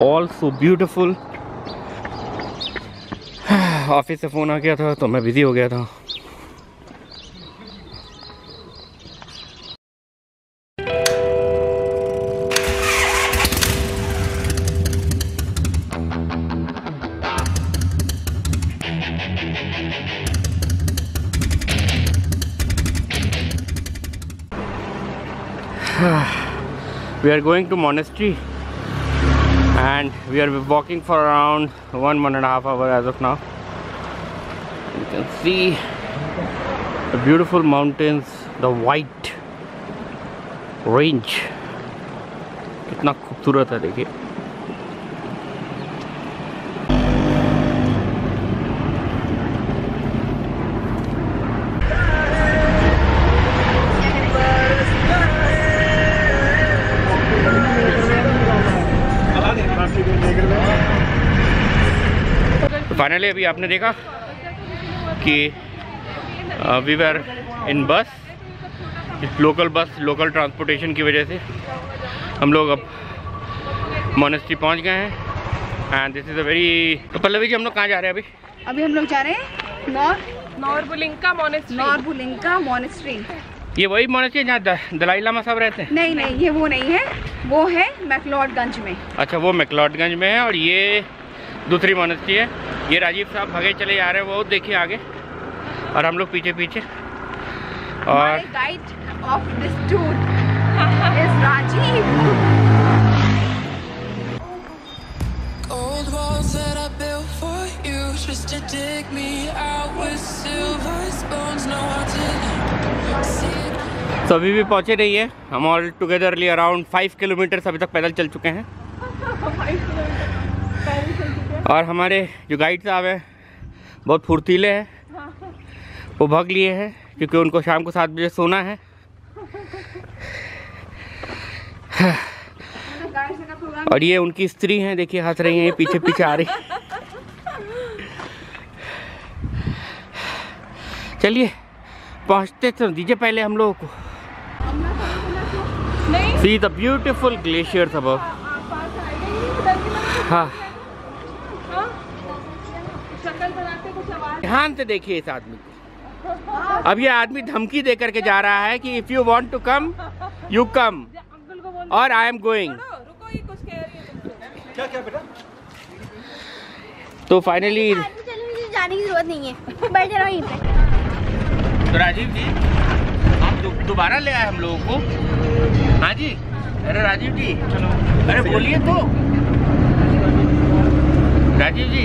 All so beautiful office से phone आ गया था तो मैं बिज़ी हो गया था। We are going to monastery. and we are walking for around one one and a half hour as of now you can see the beautiful mountains the white range कितना खूबसूरत है देखिए फाइनली अभी आपने देखा कि वी वर इन बस local bus local transportation की वजह से हम लोग अब मोनेस्ट्री पहुँच गए हैं। And this is a very तो पल्लवी जी हम लोग कहाँ जा रहे हैं अभी? अभी हम लोग जा रहे हैं नॉर नॉर्बुलिंका मोनेस्ट्री नॉर्बुलिंका मोनेस्ट्री ये वही मोनेस्ट्री जहाँ दलाई लामा साहब रहते हैं? नहीं नहीं ये वो नहीं है। वो है मैकलॉडगंज में। अच्छा वो मैकलॉडगंज में है और ये दूसरी मोनेस्ट्री है। ये राजीव साहब भगे चले जा रहे हैं वो देखिए आगे। और हम लोग पीछे पीछे। और guide of this tour is Rajiv Old walls that I built for you just to dig me out with silver spoons. No, I didn't see it. तो अभी भी पहुँचे नहीं है। हम all togetherly around five kilometres अभी तक पैदल चल चुके हैं। और हमारे जो गाइड साहब हैं बहुत फुर्तीले हैं। वो भाग लिए हैं क्योंकि उनको शाम को सात बजे सोना है। और ये उनकी स्त्री हैं देखिए हंस रही हैं ये पीछे पीछे आ रही चलिए पहुँचते तो दीजिए पहले हम लोगों को। See the beautiful glaciers above हाँ हाँ? ध्यान से देखिए इस आदमी को। अब ये आदमी धमकी दे करके जा रहा है कि if you want to come you come और आई एम गोइंग रुको रुको ये कुछ कह रही है तो फाइनली जाने की ज़रूरत नहीं है। बैठ रहो यहीं पे। तो राजीव जी आप दोबारा ले आए हम लोगों को। हाँ जी? अरे राजीव जी। चलो। अरे बोलिए तो। राजीव जी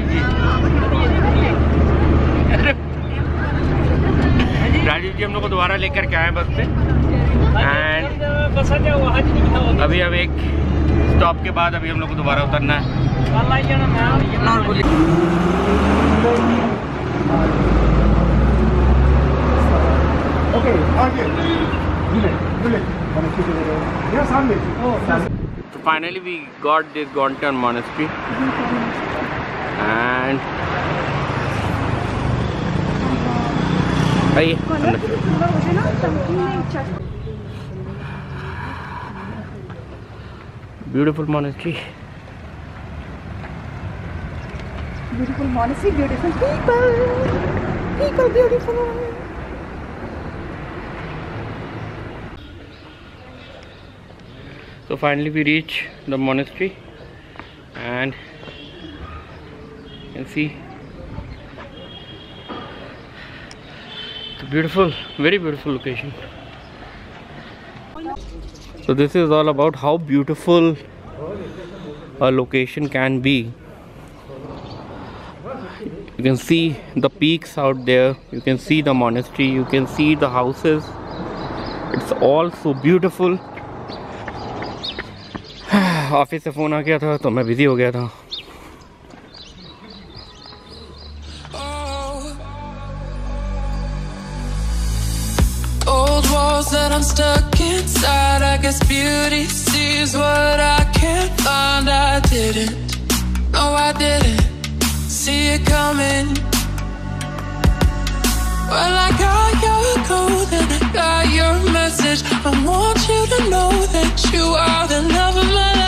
राजीव जी, हम लोग को दोबारा लेकर के आए बस पे एंड अभी अब एक स्टॉप के बाद अभी हम लोग को दोबारा उतरना है। So finally we got this Gontan monastery. and अंदर beautiful monastery beautiful monastery beautiful people people beautiful so finally we reach the monastery and you can see it's a beautiful very beautiful location so this is all about how beautiful a location can be you can see the peaks out there you can see the monastery you can see the houses it's all so beautiful office से phone आ गया था तो मैं busy हो गया था Walls that I'm stuck inside. I guess beauty sees what I can't find. I didn't, no, I didn't see it coming. Well, I got your code and I got your message. I want you to know that you are the love of my life.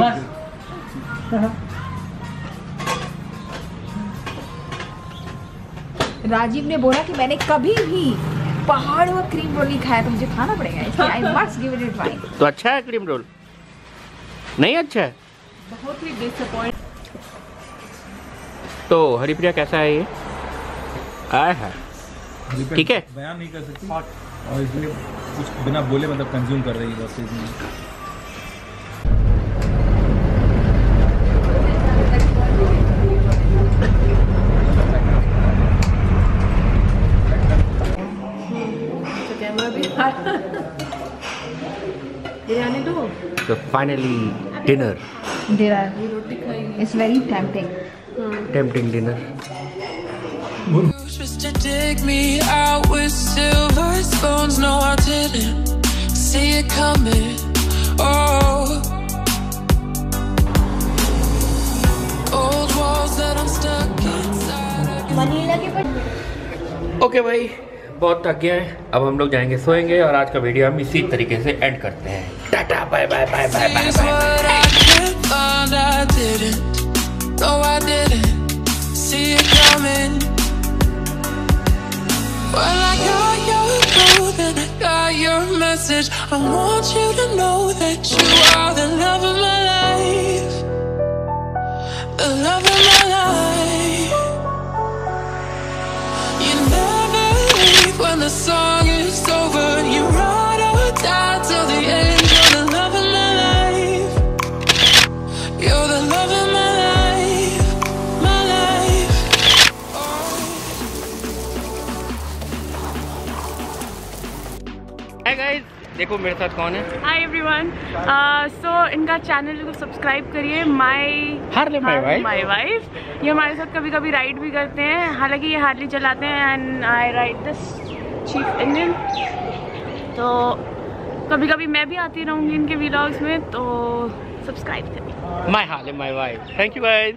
Built. Rajiv ने बोला कि मैंने कभी भी पहाड़ और cream roll नहीं खाया तो मुझे खाना पड़ेगा। इसलिए I must give it try तो अच्छा है क्रीम रोल नहीं अच्छा है? बहुत ही डिसअपॉइंट तो हरिप्रिया कैसा है ये? आया है। ठीक है? बयान नहीं कर सकती। और इसलिए कुछ बिना बोले मतलब कंज्यूम कर रही है बस तो finally dinner it's very tempting tempting dinner Just to dig me out with silver spoons. No, I didn't see it coming. Oh, old walls that I'm stuck inside. Vanilla के पर ओके भाई बहुत थक गए हैं अब हम लोग जाएँगे सोएँगे और आज का वीडियो हम इसी तरीके से एंड करते हैं tata bye bye bye bye bye. Well, I got your code and I got your message. I want you to know that you are the love of my life. The love of my life. The song is over. You ride or die till the end. You're the love of my life. You're the love of my life. My life. Guys देखो मेरे साथ कौन है hi everyone so इनका channel को subscribe करिए my Harley my wife my wife ये हमारे साथ कभी कभी राइड भी करते हैं हालाँकि ये हार्डली चलाते हैं and I ride this Chief Indian तो कभी कभी मैं भी आती रहूँगी इनके व्लॉग्स में तो सब्सक्राइब करें। My Harley my wife thank you guys